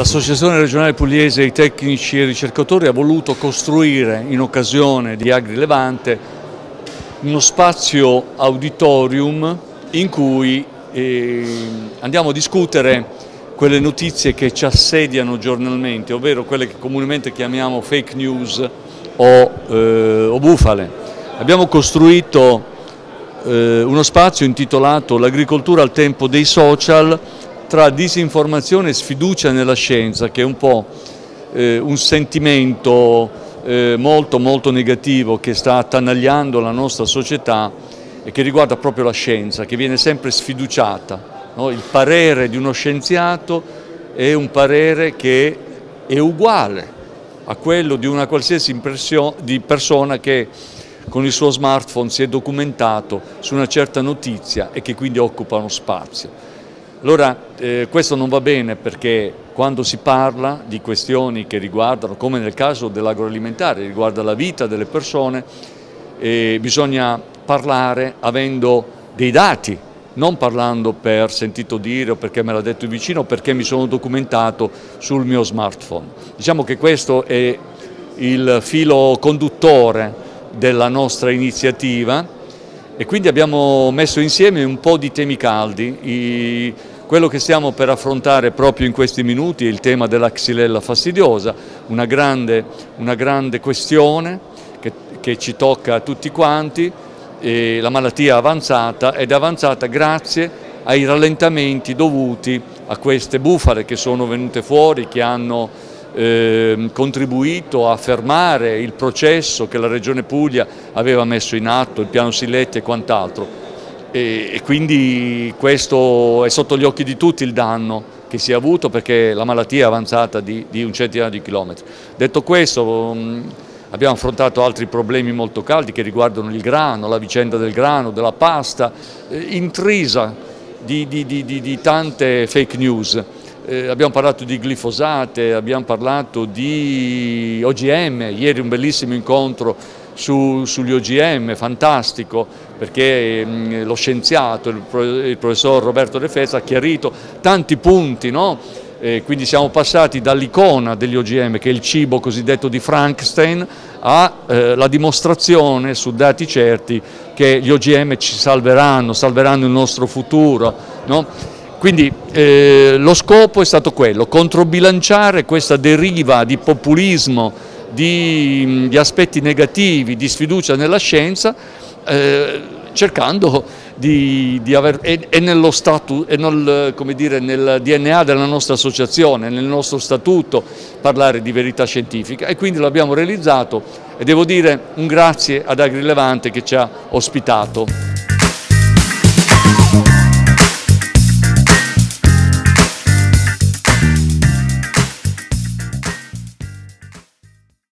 L'Associazione regionale pugliese dei tecnici e ricercatori ha voluto costruire in occasione di Agri Levante uno spazio auditorium in cui eh, andiamo a discutere quelle notizie che ci assediano giornalmente, ovvero quelle che comunemente chiamiamo fake news o, eh, o bufale. Abbiamo costruito eh, uno spazio intitolato L'agricoltura al tempo dei social tra disinformazione e sfiducia nella scienza, che è un po' eh, un sentimento eh, molto molto negativo che sta attanagliando la nostra società e che riguarda proprio la scienza, che viene sempre sfiduciata. No? Il parere di uno scienziato è un parere che è uguale a quello di una qualsiasi di persona che con il suo smartphone si è documentato su una certa notizia e che quindi occupa uno spazio. Allora eh, questo non va bene perché quando si parla di questioni che riguardano, come nel caso dell'agroalimentare, riguarda la vita delle persone, eh, bisogna parlare avendo dei dati, non parlando per sentito dire o perché me l'ha detto il vicino o perché mi sono documentato sul mio smartphone. Diciamo che questo è il filo conduttore della nostra iniziativa e quindi abbiamo messo insieme un po' di temi caldi. I, quello che stiamo per affrontare proprio in questi minuti è il tema della xylella fastidiosa, una grande, una grande questione che, che, ci tocca a tutti quanti, la malattia avanzata ed è avanzata grazie ai rallentamenti dovuti a queste bufale che sono venute fuori, che hanno eh, contribuito a fermare il processo che la Regione Puglia aveva messo in atto, il piano Silletti e quant'altro. E, e quindi questo è sotto gli occhi di tutti il danno che si è avuto perché la malattia è avanzata di, di un centinaio di chilometri. Detto questo, um, abbiamo affrontato altri problemi molto caldi che riguardano il grano, la vicenda del grano, della pasta, eh, intrisa di, di, di, tante fake news. Eh, abbiamo parlato di glifosate, abbiamo parlato di OGM, ieri un bellissimo incontro su, sugli OGM, fantastico, perché mh, mm, lo scienziato, il, il, professor Roberto De Fezza ha chiarito tanti punti, no? eh, quindi siamo passati dall'icona degli OGM, che è il cibo cosiddetto di Frankenstein, alla eh, dimostrazione su dati certi che gli OGM ci salveranno, salveranno il nostro futuro. No? Quindi eh, lo scopo è stato quello, controbilanciare questa deriva di populismo, di, di aspetti negativi, di sfiducia nella scienza, eh, cercando di, di aver, è, è, nello statu, è nel, dire, nel DNA della nostra associazione, nel nostro statuto parlare di verità scientifica e quindi l'abbiamo realizzato e devo dire un grazie ad Agri Levante che ci ha ospitato.